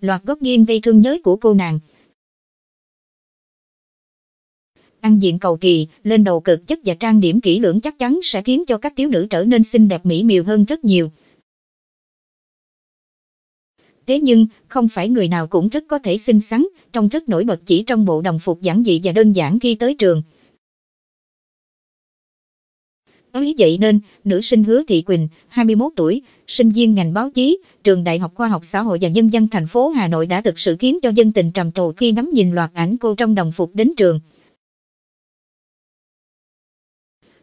loạt góc nghiêng gây thương nhớ của cô nàng. Ăn diện cầu kỳ, lên đầu cực chất và trang điểm kỹ lưỡng chắc chắn sẽ khiến cho các thiếu nữ trở nên xinh đẹp mỹ miều hơn rất nhiều. Thế nhưng, không phải người nào cũng rất có thể xinh xắn, trông rất nổi bật chỉ trong bộ đồng phục giản dị và đơn giản khi tới trường. Ấy vậy nên, nữ sinh hứa Thị Quỳnh, 21 tuổi, sinh viên ngành báo chí, trường Đại học Khoa học Xã hội và Nhân dân thành phố Hà Nội đã thực sự khiến cho dân tình trầm trồ khi ngắm nhìn loạt ảnh cô trong đồng phục đến trường.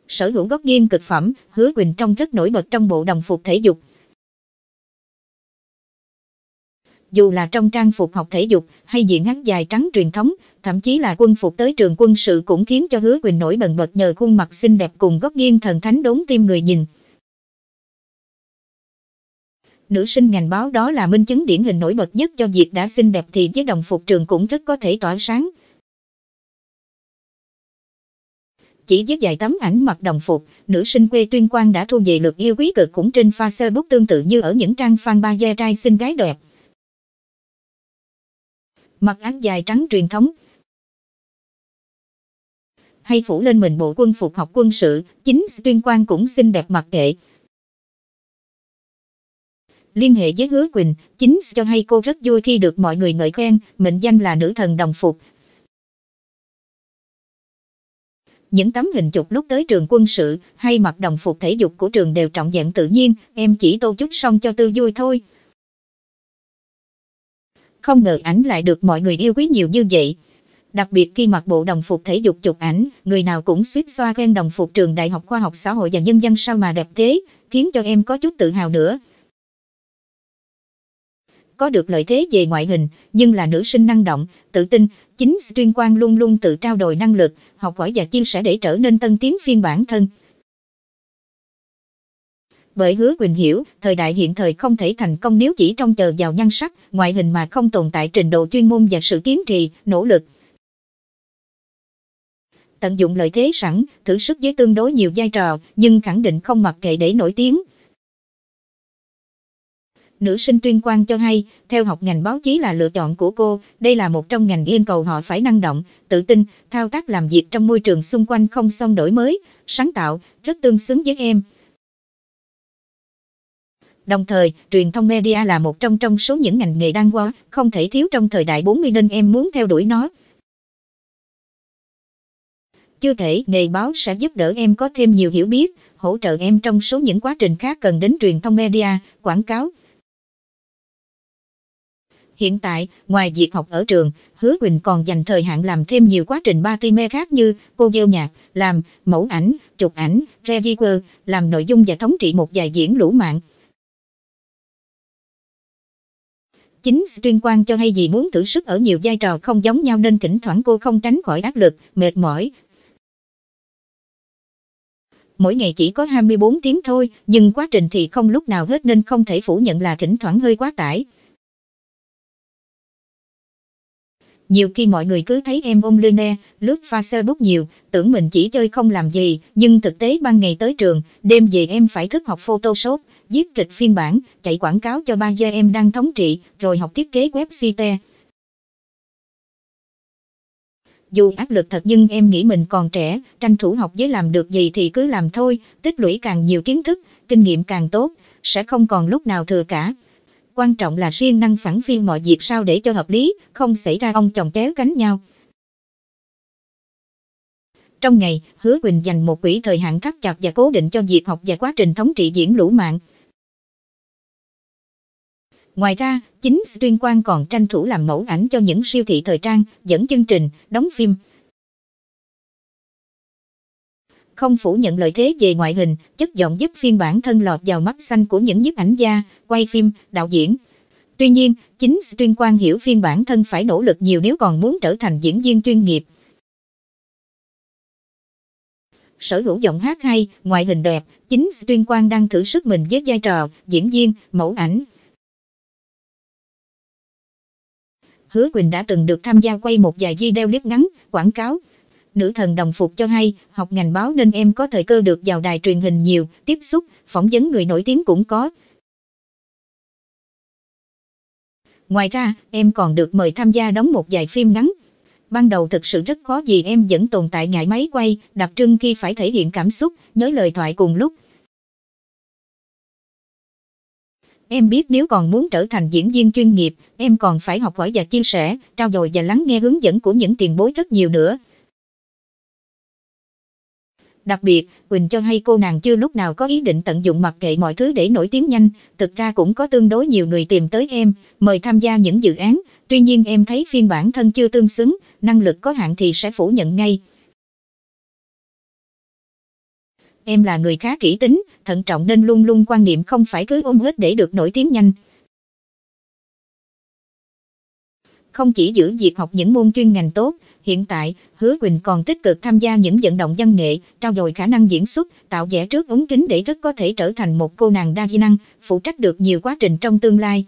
Sở hữu góc nghiêng cực phẩm, hứa Quỳnh trông rất nổi bật trong bộ đồng phục thể dục, dù là trong trang phục học thể dục hay diện ngắn dài trắng truyền thống, thậm chí là quân phục tới trường quân sự cũng khiến cho Hứa Quỳnh nổi bật bật nhờ khuôn mặt xinh đẹp cùng góc nghiêng thần thánh đốn tim người nhìn. Nữ sinh ngành báo đó là minh chứng điển hình nổi bật nhất cho việc đã xinh đẹp thì với đồng phục trường cũng rất có thể tỏa sáng. Chỉ với vài tấm ảnh mặc đồng phục, nữ sinh quê tuyên quang đã thu về lượt yêu quý cực cũng trên Facebook tương tự như ở những trang fan ba trai xinh gái đẹp mặc áo dài trắng truyền thống. Hay phủ lên mình bộ quân phục học quân sự, chính tuyên quan cũng xinh đẹp mặc kệ. Liên hệ với Hứa Quỳnh, chính cho hay cô rất vui khi được mọi người ngợi khen, mệnh danh là nữ thần đồng phục. Những tấm hình chụp lúc tới trường quân sự hay mặc đồng phục thể dục của trường đều trọng dạng tự nhiên, em chỉ tô chút xong cho tư vui thôi. Không ngờ ảnh lại được mọi người yêu quý nhiều như vậy. Đặc biệt khi mặc bộ đồng phục thể dục chụp ảnh, người nào cũng suýt xoa khen đồng phục trường Đại học Khoa học Xã hội và Nhân dân sao mà đẹp thế, khiến cho em có chút tự hào nữa. Có được lợi thế về ngoại hình, nhưng là nữ sinh năng động, tự tin, chính tuyên quan luôn luôn tự trao đổi năng lực, học hỏi và chia sẻ để trở nên tân tiến phiên bản thân bởi hứa Quỳnh hiểu, thời đại hiện thời không thể thành công nếu chỉ trông chờ vào nhan sắc, ngoại hình mà không tồn tại trình độ chuyên môn và sự kiến trì, nỗ lực. Tận dụng lợi thế sẵn, thử sức với tương đối nhiều vai trò, nhưng khẳng định không mặc kệ để nổi tiếng. Nữ sinh tuyên quang cho hay, theo học ngành báo chí là lựa chọn của cô, đây là một trong ngành yêu cầu họ phải năng động, tự tin, thao tác làm việc trong môi trường xung quanh không xong đổi mới, sáng tạo, rất tương xứng với em. Đồng thời, truyền thông media là một trong trong số những ngành nghề đang quá không thể thiếu trong thời đại 40 nên em muốn theo đuổi nó. Chưa thể, nghề báo sẽ giúp đỡ em có thêm nhiều hiểu biết, hỗ trợ em trong số những quá trình khác cần đến truyền thông media, quảng cáo. Hiện tại, ngoài việc học ở trường, Hứa Quỳnh còn dành thời hạn làm thêm nhiều quá trình ba mê khác như cô gieo nhạc, làm mẫu ảnh, chụp ảnh, reviewer, làm nội dung và thống trị một vài diễn lũ mạng. Chính tuyên quan cho hay gì muốn thử sức ở nhiều vai trò không giống nhau nên thỉnh thoảng cô không tránh khỏi áp lực, mệt mỏi. Mỗi ngày chỉ có 24 tiếng thôi, nhưng quá trình thì không lúc nào hết nên không thể phủ nhận là thỉnh thoảng hơi quá tải. Nhiều khi mọi người cứ thấy em ôm lên lướt Facebook nhiều, tưởng mình chỉ chơi không làm gì, nhưng thực tế ban ngày tới trường, đêm về em phải thức học Photoshop, viết kịch phiên bản, chạy quảng cáo cho ba gia em đang thống trị, rồi học thiết kế website. Dù áp lực thật nhưng em nghĩ mình còn trẻ, tranh thủ học với làm được gì thì cứ làm thôi, tích lũy càng nhiều kiến thức, kinh nghiệm càng tốt, sẽ không còn lúc nào thừa cả. Quan trọng là riêng năng phản phiên mọi việc sao để cho hợp lý, không xảy ra ông chồng chéo cánh nhau. Trong ngày, Hứa Quỳnh dành một quỹ thời hạn cắt chặt và cố định cho việc học và quá trình thống trị diễn lũ mạng. Ngoài ra, chính tuyên quan còn tranh thủ làm mẫu ảnh cho những siêu thị thời trang, dẫn chương trình, đóng phim. Không phủ nhận lợi thế về ngoại hình, chất giọng giúp phiên bản thân lọt vào mắt xanh của những nhiếp ảnh gia, quay phim, đạo diễn. Tuy nhiên, chính tuyên quan hiểu phiên bản thân phải nỗ lực nhiều nếu còn muốn trở thành diễn viên chuyên nghiệp. Sở hữu giọng hát hay, ngoại hình đẹp, chính tuyên quan đang thử sức mình với vai trò, diễn viên, mẫu ảnh, Hứa Quỳnh đã từng được tham gia quay một vài video clip ngắn, quảng cáo. Nữ thần đồng phục cho hay, học ngành báo nên em có thời cơ được vào đài truyền hình nhiều, tiếp xúc, phỏng vấn người nổi tiếng cũng có. Ngoài ra, em còn được mời tham gia đóng một vài phim ngắn. Ban đầu thực sự rất khó vì em vẫn tồn tại ngại máy quay, đặc trưng khi phải thể hiện cảm xúc, nhớ lời thoại cùng lúc. Em biết nếu còn muốn trở thành diễn viên chuyên nghiệp, em còn phải học hỏi và chia sẻ, trao dồi và lắng nghe hướng dẫn của những tiền bối rất nhiều nữa. Đặc biệt, Quỳnh cho hay cô nàng chưa lúc nào có ý định tận dụng mặc kệ mọi thứ để nổi tiếng nhanh, thực ra cũng có tương đối nhiều người tìm tới em, mời tham gia những dự án, tuy nhiên em thấy phiên bản thân chưa tương xứng, năng lực có hạn thì sẽ phủ nhận ngay. Em là người khá kỹ tính, thận trọng nên luôn luôn quan niệm không phải cứ ôm hết để được nổi tiếng nhanh. Không chỉ giữ việc học những môn chuyên ngành tốt, hiện tại, Hứa Quỳnh còn tích cực tham gia những vận động văn nghệ, trao dồi khả năng diễn xuất, tạo vẻ trước ống kính để rất có thể trở thành một cô nàng đa di năng, phụ trách được nhiều quá trình trong tương lai.